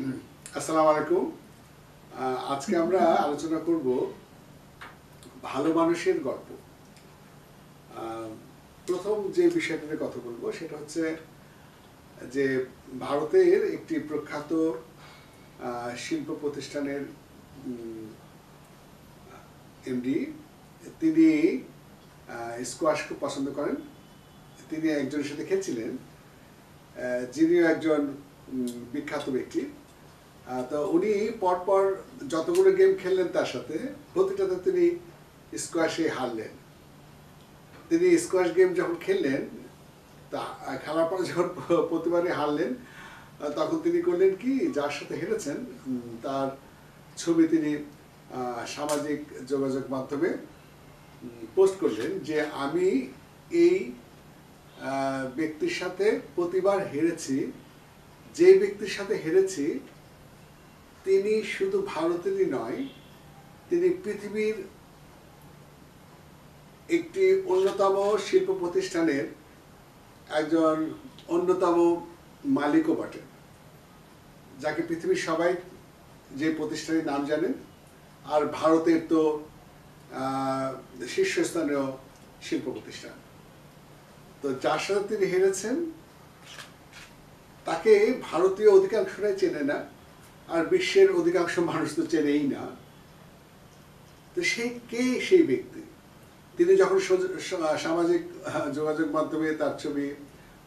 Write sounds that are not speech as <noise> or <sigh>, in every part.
<clears throat> আসসালামু আলাইকুম। আজকে আমরা আলোচনা করব ভালো মানুষের গল্প। প্রথম যে বিষয়টা নিয়ে কথা বলব সেটা হচ্ছে যে ভারতের একটি প্রখ্যাত শিল্প প্রতিষ্ঠানের এমডি। তিনি স্কোয়াশ খুব পছন্দ করেন। তিনি একজনের সাথে খেলছিলেন। যিনিও একজন বিখ্যাত ব্যক্তি। তো উনি পরপর যতগুলো গেম খেললেন তার সাথে, প্রতিটাতে তিনি স্কোয়াশে হারলেন। তিনি স্কোয়াশ গেম যখন খেললেন, তা খেলার পরে যখন প্রতিবারই হারলেন তখন তিনি করলেন কি, যার সাথে হেরেছেন তার ছবি তিনি সামাজিক যোগাযোগ মাধ্যমে পোস্ট করলেন যে আমি এই ব্যক্তির সাথে প্রতিবার হেরেছি, যে ব্যক্তির সাথে হেরেছি তিনি শুধু ভারতেরই নয়, তিনি পৃথিবীর একটি অন্যতম শিল্প প্রতিষ্ঠানের একজন অন্যতম মালিকও বটেন যাকে পৃথিবীর সবাই যে প্রতিষ্ঠানের নাম জানেন আর ভারতের তো শীর্ষস্থানীয় শিল্প প্রতিষ্ঠান। তো যার সাথে তিনি হেরেছেন, তাকে ভারতীয় অধিকাংশরাই চেনে না। আর বিশ্বের অধিকাংশ মানুষ তো চেনেই না। তো সেই কে সেই ব্যক্তি? তিনি যখন সামাজিক যোগাযোগ মাধ্যমে তার ছবি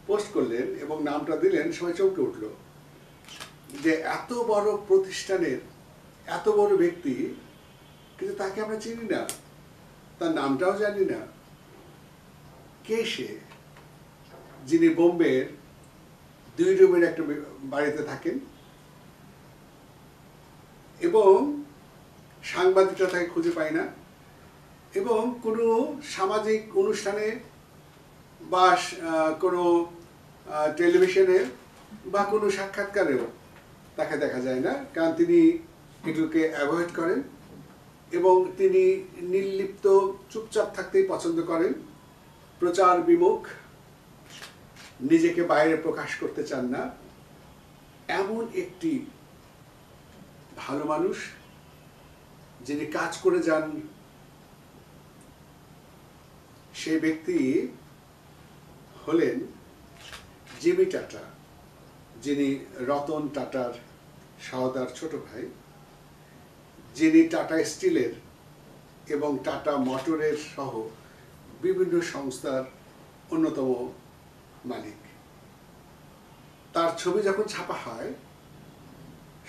পোস্ট করলেন এবং নামটা দিলেন, সবাই চমকে উঠল। যে এত বড় প্রতিষ্ঠানের এত বড় ব্যক্তি, কিন্তু তাকে আমরা চিনি না। তার নামটাও জানি না। কে সে? যিনি বোম্বের দুই রুমের একটা বাড়িতে থাকেন। এবং সাংবাদিকরা তাকে খুঁজে পায় না, এবং কোনো সামাজিক অনুষ্ঠানে বা কোনো টেলিভিশনে বা কোনো সাক্ষাৎকারেও তাকে দেখা যায় না, কারণ তিনি এগুলোকে অ্যাভয়েড করেন এবং তিনি নির্লিপ্ত, চুপচাপ থাকতেই পছন্দ করেন, প্রচার বিমুখ, নিজেকে বাইরে প্রকাশ করতে চান না। এমন একটি ভালো মানুষ, যিনি কাজ করে যান সেই ব্যক্তি হলেন জিমি টাটা, যিনি রতন টাটার সহদার ছোট ভাই, যিনি টাটা স্টিলের এবং টাটা মোটরের সহ বিভিন্ন সংস্থার অন্যতম মালিক। তার ছবি যখন ছাপা হয়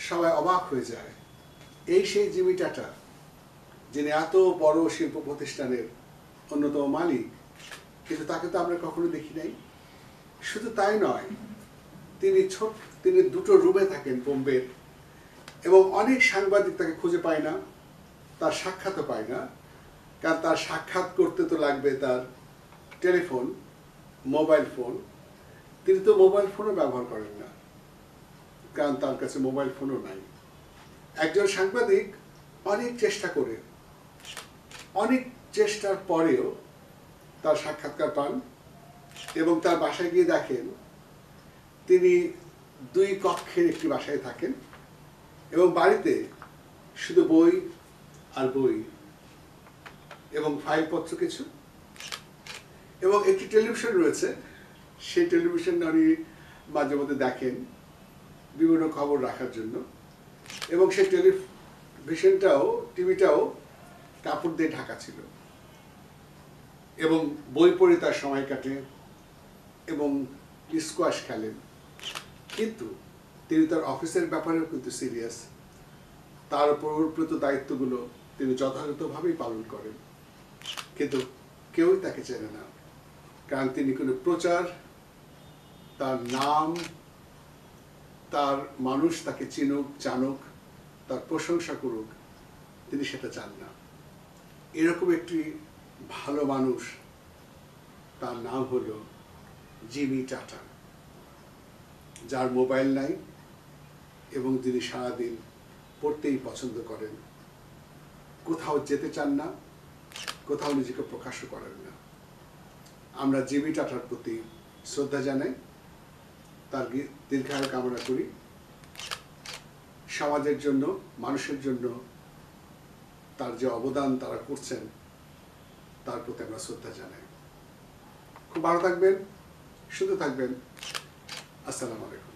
সবাই অবাক হয়ে যায়। এই সেই জিমি টাটা, যিনি এত বড় শিল্প প্রতিষ্ঠানের অন্যতম মালিক, কিন্তু তাকে তো আমরা কখনো দেখি নাই। শুধু তাই নয়, তিনি ছোট, তিনি দুটো রুমে থাকেন বোম্বের, এবং অনেক সাংবাদিক তাকে খুঁজে পায় না, তার সাক্ষাৎও পায় না, কারণ তার সাক্ষাৎ করতে তো লাগবে তার টেলিফোন, মোবাইল ফোন। তিনি তো মোবাইল ফোনও ব্যবহার করেন না। কারণ তার কাছে মোবাইল ফোনও নাই। একজন সাংবাদিক অনেক চেষ্টা করে, অনেক চেষ্টার পরেও তার সাক্ষাৎকার পান এবং তার বাসায় গিয়ে দেখেন তিনি দুই কক্ষের একটি বাসায় থাকেন এবং বাড়িতে শুধু বই আর বই এবং ফাইলপত্র কিছু এবং একটি টেলিভিশন রয়েছে। সেই টেলিভিশন উনি মাঝে মধ্যে দেখেন। বিভিন্ন খবর রাখার জন্য। এবং সেই টেলিভিশনটাও টিভিটাও কাপড় দিয়ে ঢাকা ছিল। এবং বই পড়ে তার সময় কাটে এবং স্কোয়াশ খেলেন কিন্তু তিনি তার অফিসের ব্যাপারেও কিন্তু সিরিয়াস। তার উপর অর্পিত দায়িত্বগুলো তিনি যথাযথভাবেই পালন করেন। কিন্তু কেউই তাকে চেনে না। কারণ তিনি কোনো প্রচার, তার নাম তার মানুষ তাকে চিনুক, জানুক, তার প্রশংসা করুক, তিনি সেটা চান না। এরকম একটি ভালো মানুষ, তার নাম হল জিমি টাটা, যার মোবাইল নাই এবং যিনি সারাদিন পড়তেই পছন্দ করেন। কোথাও যেতে চান না, কোথাও নিজেকে প্রকাশও করেন না। আমরা জিমি টাটার প্রতি শ্রদ্ধা জানাই। তার দীর্ঘায়ু কামনা করি। সমাজের জন্য, মানুষের জন্য তার যে অবদান তারা করছেন, তার প্রতি আমরা শ্রদ্ধা জানাই। খুব ভালো থাকবেন, সুস্থ থাকবেন। আসসালামু আলাইকুম।